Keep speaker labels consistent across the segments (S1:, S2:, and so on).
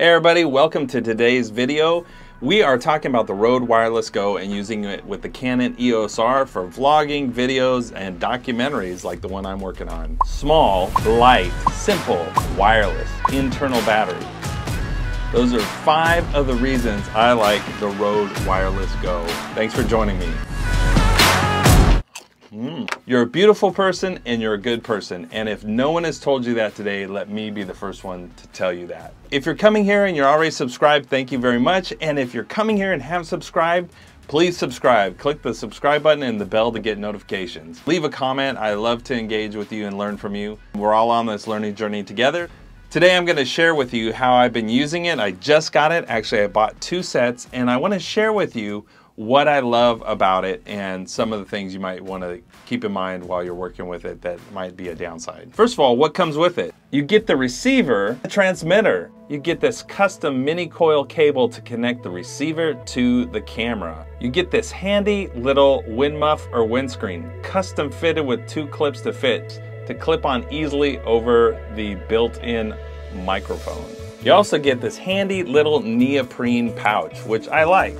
S1: Hey everybody, welcome to today's video. We are talking about the Rode Wireless Go and using it with the Canon EOS R for vlogging, videos, and documentaries like the one I'm working on. Small, light, simple, wireless, internal battery. Those are five of the reasons I like the Rode Wireless Go. Thanks for joining me. Mm. You're a beautiful person and you're a good person. And if no one has told you that today, let me be the first one to tell you that. If you're coming here and you're already subscribed, thank you very much. And if you're coming here and have subscribed, please subscribe. Click the subscribe button and the bell to get notifications. Leave a comment. I love to engage with you and learn from you. We're all on this learning journey together. Today I'm going to share with you how I've been using it. I just got it. Actually, I bought two sets and I want to share with you what I love about it and some of the things you might want to keep in mind while you're working with it that might be a downside. First of all, what comes with it? You get the receiver, the transmitter. You get this custom mini coil cable to connect the receiver to the camera. You get this handy little wind muff or windscreen, custom fitted with two clips to fit, to clip on easily over the built-in microphone. You also get this handy little neoprene pouch, which I like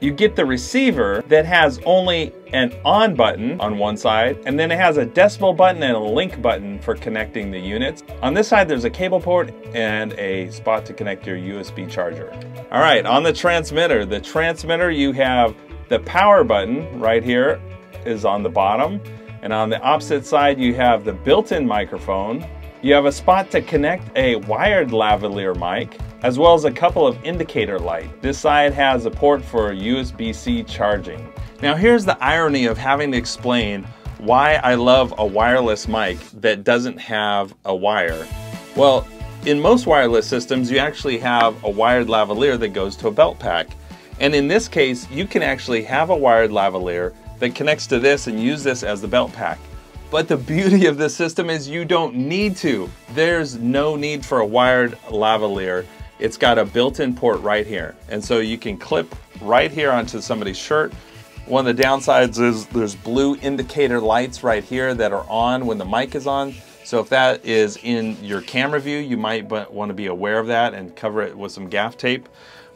S1: you get the receiver that has only an on button on one side, and then it has a decibel button and a link button for connecting the units. On this side, there's a cable port and a spot to connect your USB charger. All right, on the transmitter, the transmitter, you have the power button right here is on the bottom. And on the opposite side, you have the built-in microphone. You have a spot to connect a wired lavalier mic as well as a couple of indicator light. This side has a port for USB-C charging. Now here's the irony of having to explain why I love a wireless mic that doesn't have a wire. Well, in most wireless systems, you actually have a wired lavalier that goes to a belt pack. And in this case, you can actually have a wired lavalier that connects to this and use this as the belt pack. But the beauty of this system is you don't need to. There's no need for a wired lavalier it's got a built-in port right here. And so you can clip right here onto somebody's shirt. One of the downsides is there's blue indicator lights right here that are on when the mic is on. So if that is in your camera view, you might want to be aware of that and cover it with some gaff tape.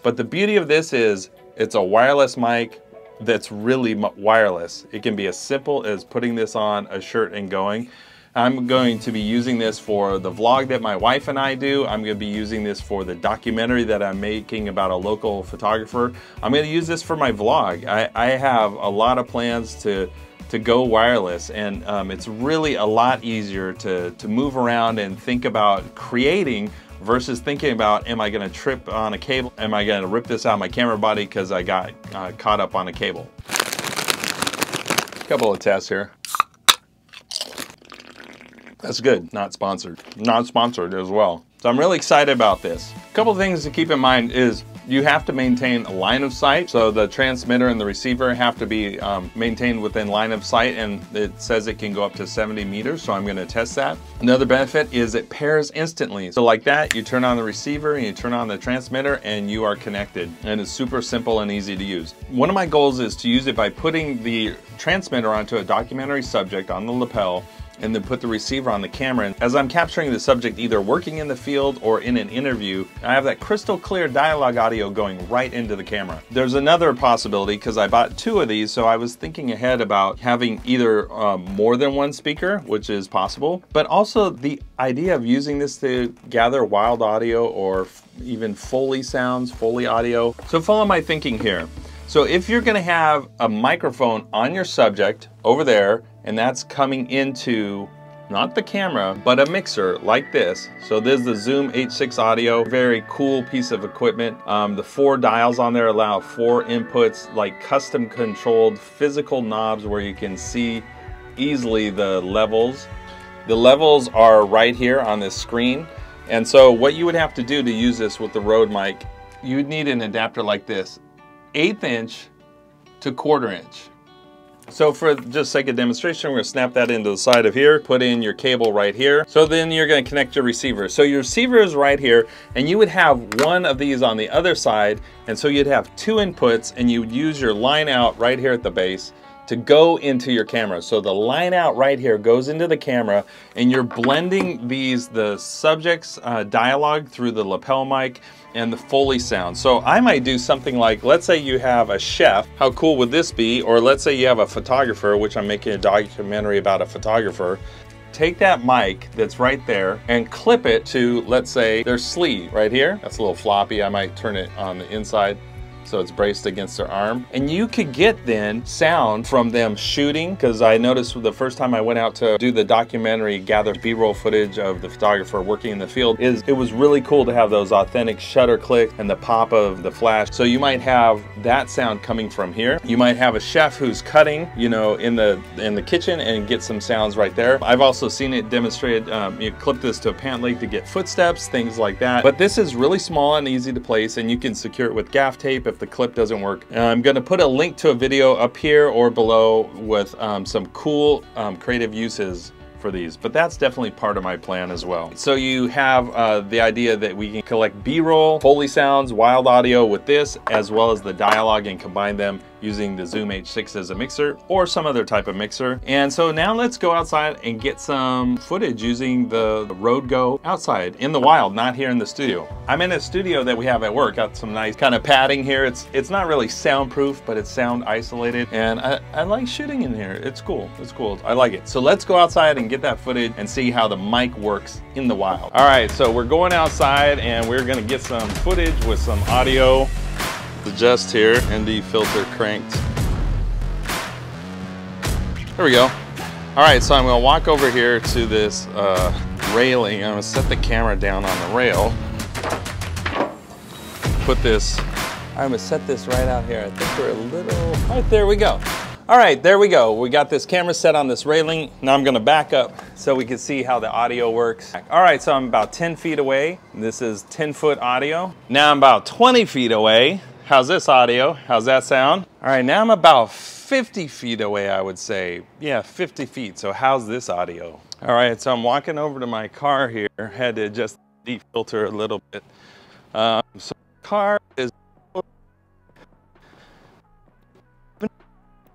S1: But the beauty of this is it's a wireless mic that's really wireless. It can be as simple as putting this on a shirt and going. I'm going to be using this for the vlog that my wife and I do. I'm going to be using this for the documentary that I'm making about a local photographer. I'm going to use this for my vlog. I, I have a lot of plans to to go wireless and um, it's really a lot easier to, to move around and think about creating versus thinking about am I going to trip on a cable? Am I going to rip this out of my camera body because I got uh, caught up on a cable? Couple of tests here. That's good, not sponsored. Not sponsored as well. So I'm really excited about this. A couple things to keep in mind is you have to maintain a line of sight. So the transmitter and the receiver have to be um, maintained within line of sight and it says it can go up to 70 meters. So I'm gonna test that. Another benefit is it pairs instantly. So like that, you turn on the receiver and you turn on the transmitter and you are connected. And it's super simple and easy to use. One of my goals is to use it by putting the transmitter onto a documentary subject on the lapel and then put the receiver on the camera. And as I'm capturing the subject either working in the field or in an interview, I have that crystal clear dialogue audio going right into the camera. There's another possibility because I bought two of these, so I was thinking ahead about having either um, more than one speaker, which is possible, but also the idea of using this to gather wild audio or even Foley sounds, Foley audio. So follow my thinking here. So if you're gonna have a microphone on your subject over there and that's coming into not the camera, but a mixer like this. So this is the Zoom H6 audio, very cool piece of equipment. Um, the four dials on there allow four inputs, like custom controlled physical knobs where you can see easily the levels. The levels are right here on this screen. And so what you would have to do to use this with the Rode mic, you'd need an adapter like this, eighth inch to quarter inch. So for just sake of demonstration, we're gonna snap that into the side of here, put in your cable right here. So then you're gonna connect your receiver. So your receiver is right here, and you would have one of these on the other side, and so you'd have two inputs, and you would use your line out right here at the base to go into your camera. So the line out right here goes into the camera and you're blending these, the subject's uh, dialogue through the lapel mic and the Foley sound. So I might do something like, let's say you have a chef, how cool would this be? Or let's say you have a photographer, which I'm making a documentary about a photographer, take that mic that's right there and clip it to, let's say, their sleeve right here. That's a little floppy. I might turn it on the inside so it's braced against their arm. And you could get then sound from them shooting, because I noticed the first time I went out to do the documentary, gather B-roll footage of the photographer working in the field, is it was really cool to have those authentic shutter clicks and the pop of the flash. So you might have that sound coming from here. You might have a chef who's cutting, you know, in the in the kitchen and get some sounds right there. I've also seen it demonstrated, um, you clip this to a pant leg to get footsteps, things like that. But this is really small and easy to place and you can secure it with gaff tape if the clip doesn't work. I'm gonna put a link to a video up here or below with um, some cool um, creative uses for these, but that's definitely part of my plan as well. So you have uh, the idea that we can collect B-roll, Foley sounds, wild audio with this, as well as the dialogue and combine them using the Zoom H6 as a mixer or some other type of mixer. And so now let's go outside and get some footage using the Rode Go outside in the wild, not here in the studio. I'm in a studio that we have at work, got some nice kind of padding here. It's it's not really soundproof, but it's sound isolated. And I, I like shooting in here. It's cool, it's cool. I like it. So let's go outside and get that footage and see how the mic works in the wild. All right, so we're going outside and we're gonna get some footage with some audio adjust here, and the filter cranked. There we go. All right, so I'm gonna walk over here to this uh, railing. I'm gonna set the camera down on the rail. Put this, I'm gonna set this right out here. I think we're a little, right there we go. All right, there we go. We got this camera set on this railing. Now I'm gonna back up so we can see how the audio works. All right, so I'm about 10 feet away. This is 10 foot audio. Now I'm about 20 feet away. How's this audio? How's that sound? All right, now I'm about 50 feet away, I would say. Yeah, 50 feet. So how's this audio? All right, so I'm walking over to my car here. Had to just defilter a little bit. Um, so car is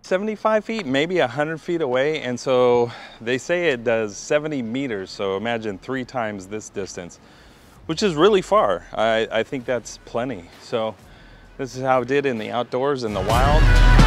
S1: 75 feet, maybe 100 feet away. And so they say it does 70 meters. So imagine three times this distance, which is really far. I, I think that's plenty. So this is how it did in the outdoors in the wild.